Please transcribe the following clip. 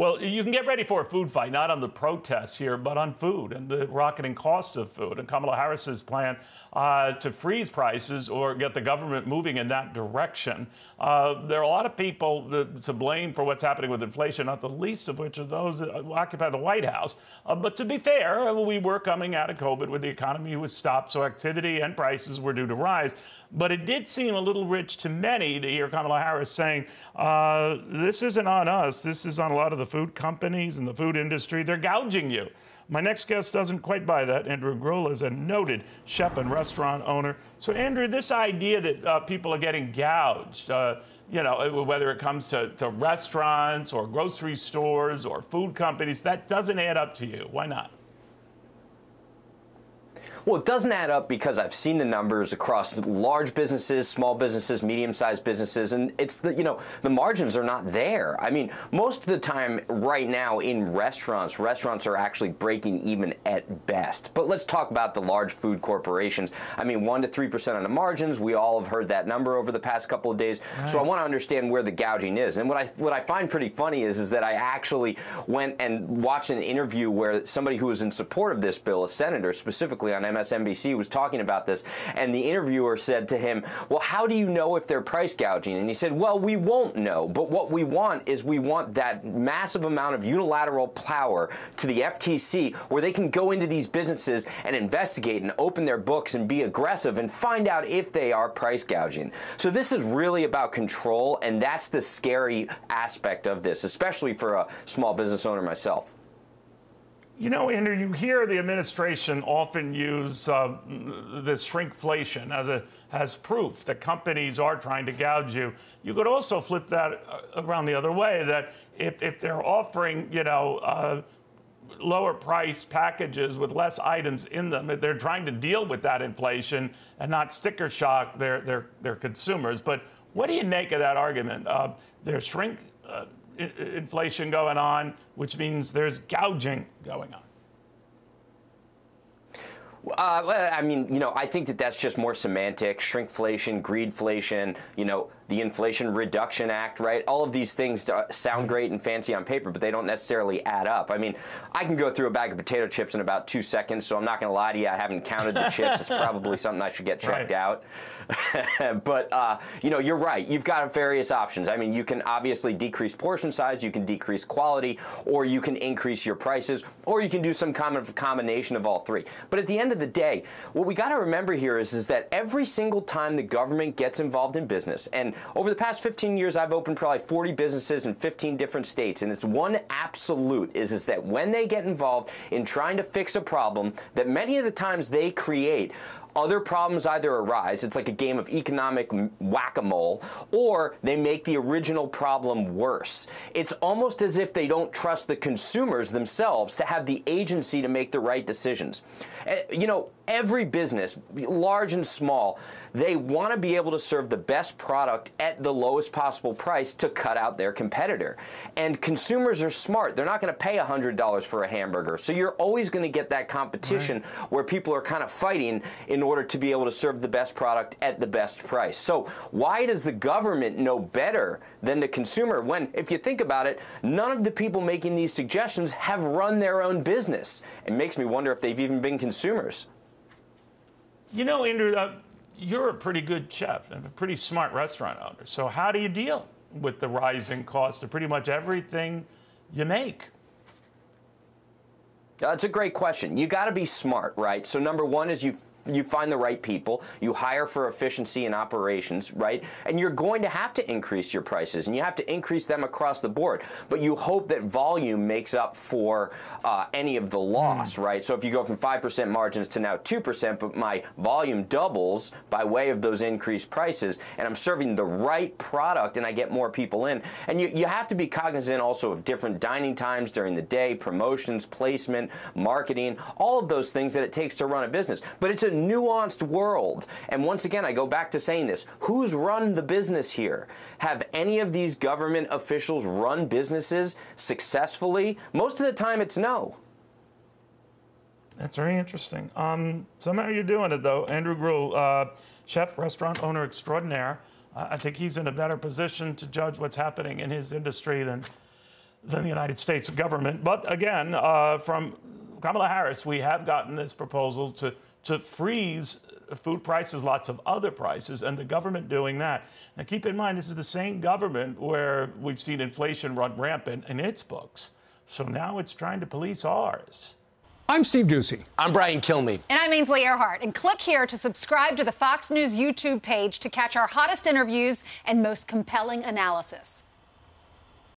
Well, you can get ready for a food fight, not on the protests here, but on food and the rocketing cost of food. And Kamala Harris's plan uh, to freeze prices or get the government moving in that direction. Uh, there are a lot of people that, to blame for what's happening with inflation, not the least of which are those that occupy the White House. Uh, but to be fair, we were coming out of COVID with the economy was stopped, so activity and prices were due to rise. But it did seem a little rich to many to hear Kamala Harris saying, uh, this isn't on us. This is on a lot of the food companies and the food industry. They're gouging you. My next guest doesn't quite buy that. Andrew Gruel is a noted chef and restaurant owner. So, Andrew, this idea that uh, people are getting gouged, uh, you know, whether it comes to, to restaurants or grocery stores or food companies, that doesn't add up to you. Why not? Well, it doesn't add up because I've seen the numbers across large businesses, small businesses, medium-sized businesses, and it's the you know the margins are not there. I mean, most of the time right now in restaurants, restaurants are actually breaking even at best. But let's talk about the large food corporations. I mean, one to three percent on the margins. We all have heard that number over the past couple of days. Right. So I want to understand where the gouging is. And what I what I find pretty funny is is that I actually went and watched an interview where somebody who was in support of this bill, a senator specifically on MSNBC was talking about this, and the interviewer said to him, Well, how do you know if they're price gouging? And he said, Well, we won't know, but what we want is we want that massive amount of unilateral power to the FTC where they can go into these businesses and investigate and open their books and be aggressive and find out if they are price gouging. So this is really about control, and that's the scary aspect of this, especially for a small business owner myself. You know, Andrew, you hear the administration often use uh, this shrinkflation as a as proof that companies are trying to gouge you. You could also flip that uh, around the other way. That if, if they're offering, you know. Uh, lower price packages with less items in them. They're trying to deal with that inflation and not sticker shock their, their, their consumers. But what do you make of that argument? Uh, their shrink, uh, inflation going on, which means there's gouging going on. Uh, I mean, you know, I think that that's just more semantic. Shrinkflation, greedflation, you know, the Inflation Reduction Act, right? All of these things sound great and fancy on paper, but they don't necessarily add up. I mean, I can go through a bag of potato chips in about two seconds, so I'm not going to lie to you. I haven't counted the chips. It's probably something I should get checked right. out. but uh, you know, you're right. You've got various options. I mean, you can obviously decrease portion size, you can decrease quality, or you can increase your prices, or you can do some kind of combination of all three. But at the end of the day, what we got to remember here is, is that every single time the government gets involved in business, and over the past 15 years, I've opened probably 40 businesses in 15 different states, and it's one absolute is, is that when they get involved in trying to fix a problem that many of the times they create, other problems either arise, it's like a game of economic whack a mole, or they make the original problem worse. It's almost as if they don't trust the consumers themselves to have the agency to make the right decisions. Eh, you know, every business, large and small, they want to be able to serve the best product at the lowest possible price to cut out their competitor. And consumers are smart. They're not going to pay $100 for a hamburger. So you're always going to get that competition right. where people are kind of fighting in order to be able to serve the best product at the best price. So why does the government know better than the consumer when, if you think about it, none of the people making these suggestions have run their own business? It makes me wonder if they've even been consumers. You know, Andrew, uh, you're a pretty good chef and a pretty smart restaurant owner. So how do you deal with the rising cost of pretty much everything you make? That's a great question. You got to be smart, right? So number one is you you find the right people, you hire for efficiency in operations, right? And you're going to have to increase your prices, and you have to increase them across the board. But you hope that volume makes up for uh, any of the loss, mm. right? So if you go from 5% margins to now 2%, but my volume doubles by way of those increased prices, and I'm serving the right product and I get more people in. And you, you have to be cognizant also of different dining times during the day, promotions, placement, marketing, all of those things that it takes to run a business. But it's a nuanced world. And once again, I go back to saying this who's run the business here? Have any of these government officials run businesses successfully? Most of the time, it's no. That's very interesting. Um, somehow you're doing it, though. Andrew Gruel, uh, chef, restaurant owner extraordinaire. Uh, I think he's in a better position to judge what's happening in his industry than than the United States government. But again, uh, from Kamala Harris, we have gotten this proposal to, to freeze food prices, lots of other prices, and the government doing that. Now, keep in mind, this is the same government where we've seen inflation run rampant in its books. So now it's trying to police ours. I'm Steve Doocy. I'm Brian Kilmeade. And I'm Ainsley Earhardt. And click here to subscribe to the Fox News YouTube page to catch our hottest interviews and most compelling analysis.